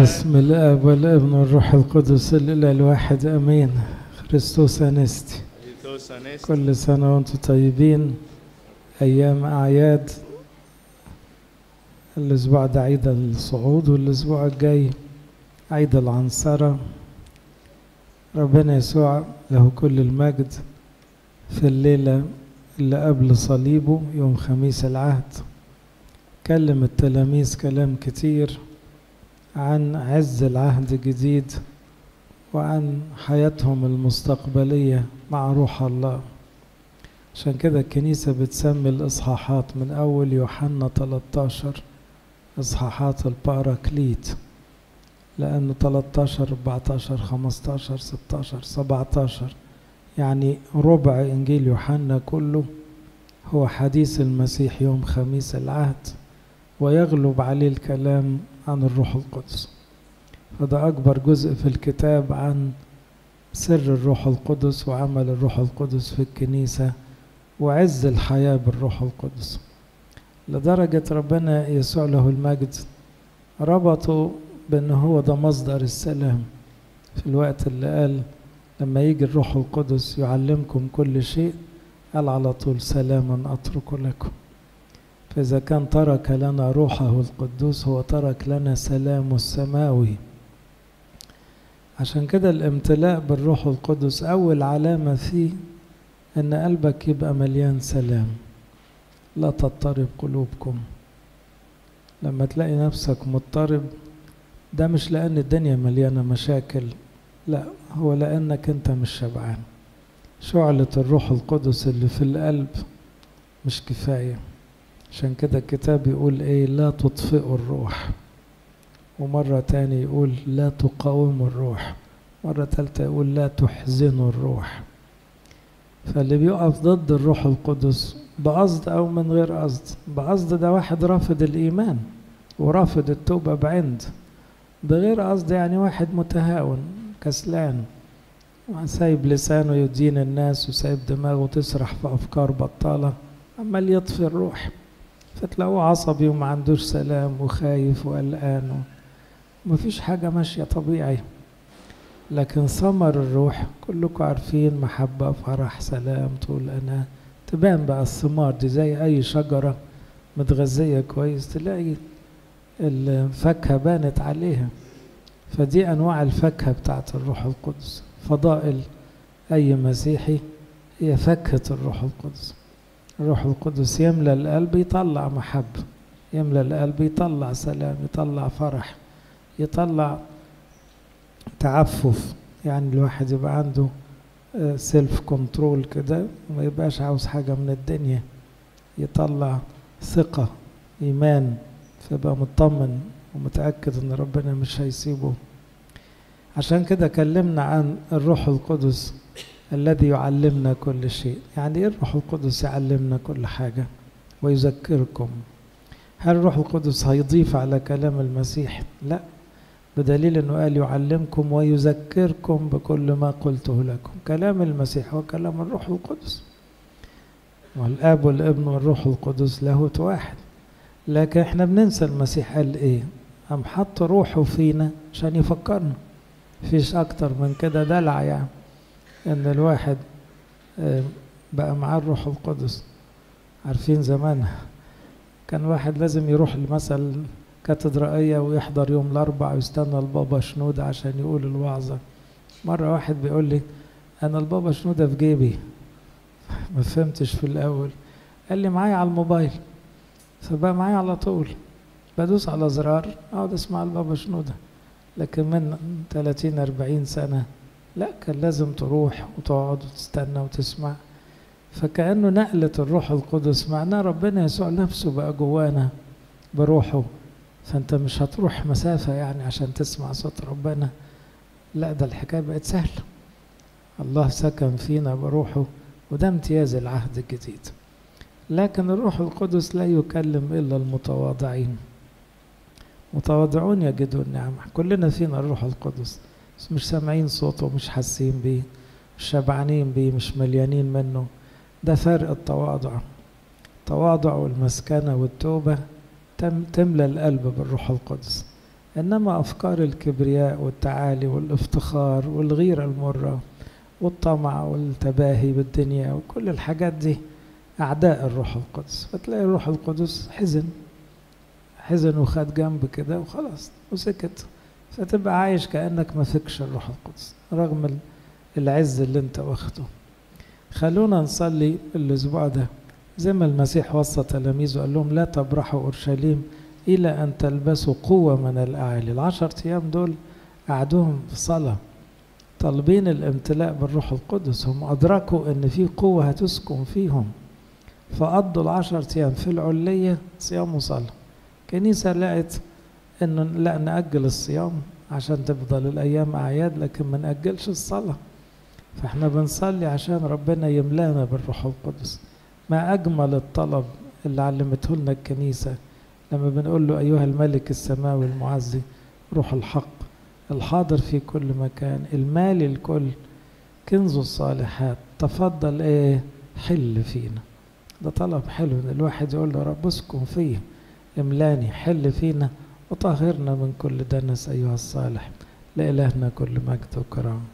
بسم الاب والابن والروح القدس الاله الواحد آمين. خريستوس انستي. كل سنة وأنتم طيبين. أيام أعياد. الأسبوع ده عيد الصعود والأسبوع الجاي عيد العنصرة. ربنا يسوع له كل المجد في الليلة اللي قبل صليبه يوم خميس العهد. كلم التلاميذ كلام كتير. عن عز العهد الجديد وعن حياتهم المستقبلية مع روح الله. عشان كده الكنيسة بتسمي الإصحاحات من أول يوحنا 13 إصحاحات الباراكليت لأنه 13 14 15 16 17 يعني ربع إنجيل يوحنا كله هو حديث المسيح يوم خميس العهد ويغلب عليه الكلام عن الروح القدس. فده أكبر جزء في الكتاب عن سر الروح القدس وعمل الروح القدس في الكنيسة وعز الحياة بالروح القدس. لدرجة ربنا يسوع له المجد ربطوا بأن هو ده مصدر السلام في الوقت اللي قال لما يجي الروح القدس يعلمكم كل شيء قال على طول سلاما أترك لكم. فإذا كان ترك لنا روحه القدوس هو ترك لنا سلامه السماوي عشان كده الامتلاء بالروح القدس أول علامة فيه إن قلبك يبقى مليان سلام. لا تضطرب قلوبكم. لما تلاقي نفسك مضطرب ده مش لأن الدنيا مليانة مشاكل لا هو لأنك أنت مش شبعان. شعلة الروح القدس اللي في القلب مش كفاية. عشان كده الكتاب يقول إيه؟ لا تطفئوا الروح. ومرة تاني يقول لا تقاوموا الروح. مرة تالتة يقول لا تحزنوا الروح. فاللي بيقف ضد الروح القدس بقصد أو من غير قصد بقصد ده واحد رافض الإيمان ورافض التوبة بعند. بغير قصد يعني واحد متهاون كسلان سايب لسانه يدين الناس وسايب دماغه تسرح في أفكار بطالة عمال يطفي الروح. فتلاقوه عصبي وما عندوش سلام وخايف وقلقان مفيش حاجة ماشية طبيعي. لكن ثمر الروح كلكم عارفين محبة فرح سلام طول أنا تبان بقى الثمار دي زي أي شجرة متغذية كويس تلاقي الفاكهة بانت عليها. فدي أنواع الفاكهة بتاعت الروح القدس. فضائل أي مسيحي هي فاكهة الروح القدس. الروح القدس يملى القلب يطلع محبة. يملى القلب يطلع سلام يطلع فرح يطلع تعفف. يعني الواحد يبقى عنده self control كده وما يبقاش عاوز حاجة من الدنيا. يطلع ثقة إيمان فيبقى مطمن ومتأكد إن ربنا مش هيسيبه. عشان كده كلمنا عن الروح القدس. الذي يعلمنا كل شيء. يعني إيه الروح القدس يعلمنا كل حاجة ويذكركم؟ هل الروح القدس هيضيف على كلام المسيح؟ لا. بدليل إنه قال يعلمكم ويذكركم بكل ما قلته لكم. كلام المسيح هو كلام الروح القدس. والآب والابن والروح القدس لاهوت واحد. لكن إحنا بننسى المسيح قال إيه؟ قام حط روحه فينا؟ عشان يفكرنا. فيش أكتر من كده. دلع يعني. أن الواحد بقى معاه الروح القدس. عارفين زمان كان واحد لازم يروح مثلا كاتدرائية ويحضر يوم الأربع ويستنى البابا شنودة عشان يقول الوعظة. مرة واحد بيقول لي أنا البابا شنودة في جيبي. ما فهمتش في الأول. قال لي معايا على الموبايل. فبقى معايا على طول. بدوس على زرار أقعد أسمع البابا شنودة. لكن من 30 40 سنة لا كان لازم تروح وتقعد وتستنى وتسمع. فكأنه نقلة الروح القدس معناه ربنا يسوع نفسه بقى جوانا بروحه. فأنت مش هتروح مسافة يعني عشان تسمع صوت ربنا. لا ده الحكاية بقت سهلة. الله سكن فينا بروحه وده امتياز العهد الجديد. لكن الروح القدس لا يكلم إلا المتواضعين. متواضعون يجدون النعمة. كلنا فينا الروح القدس. بس مش سامعين صوته مش حاسين بيه مش شبعانين بيه مش مليانين منه. ده فرق التواضع. التواضع والمسكنة والتوبة تم تملى القلب بالروح القدس. إنما أفكار الكبرياء والتعالي والافتخار والغيرة المرة والطمع والتباهي بالدنيا وكل الحاجات دي أعداء الروح القدس. فتلاقي الروح القدس حزن حزن وخد جنب كده وخلاص وسكت. فتبقى عايش كأنك ما فيكش الروح القدس رغم العز اللي انت واخده. خلونا نصلي الأسبوع ده. زي ما المسيح وصى تلاميذه قال لهم لا تبرحوا أورشليم إلى أن تلبسوا قوة من الأعالي. العشر أيام دول قعدوهم في صلاة طالبين الامتلاء بالروح القدس. هم أدركوا أن في قوة هتسكن فيهم. فقضوا العشر أيام في العلية صيام وصلاة. كنيسة لقت أنه لا نأجل الصيام عشان تفضل الأيام أعياد لكن ما نأجلش الصلاة. فإحنا بنصلي عشان ربنا يملانا بالروح القدس. ما أجمل الطلب اللي علمته لنا الكنيسة لما بنقول له أيها الملك السماوي المعزي روح الحق الحاضر في كل مكان المال الكل كنز الصالحات تفضل إيه؟ حل فينا. ده طلب حلو إن الواحد يقول له رب اسكن فيه املاني حل فينا. وطهرنا من كل دنس أيها الصالح لإلهنا كل مجد وكرامه